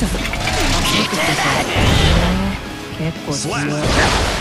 結構強い。